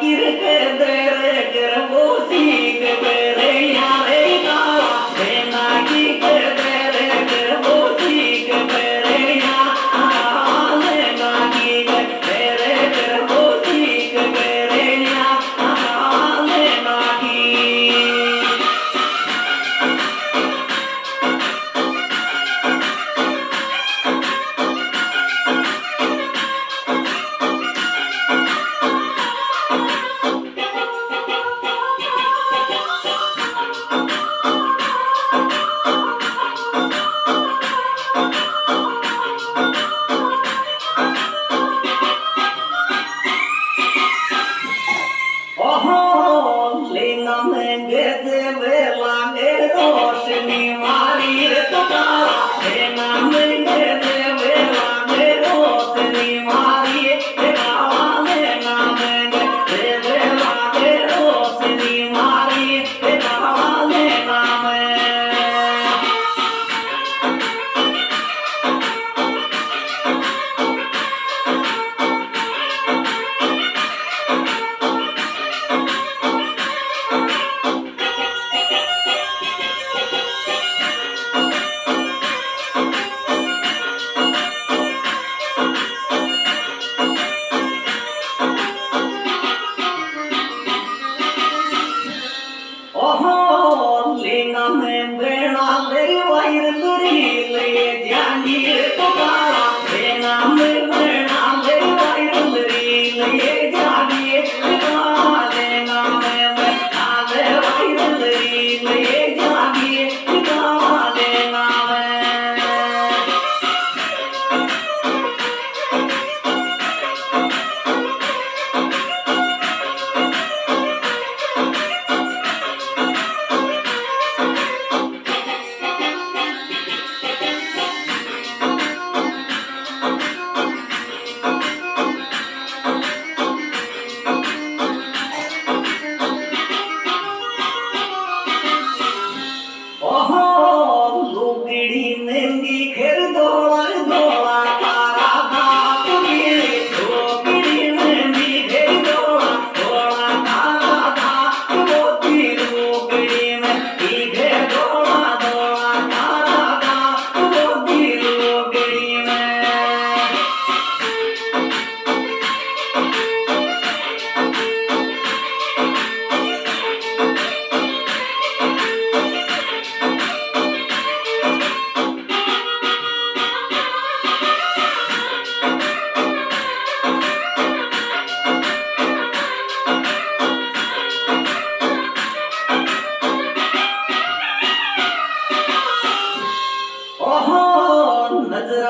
किर कर दर कर वो सीख कर Billy Mark.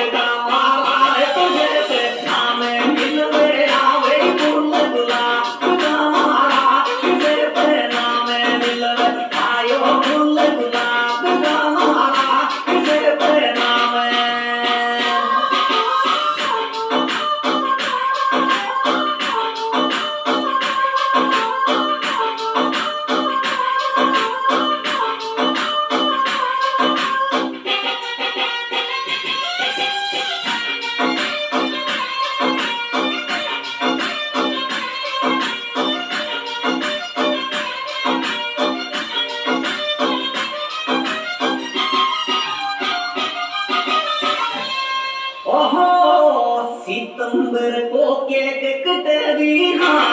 Bye-bye. दिगंबर को कैद कटरी हाँ।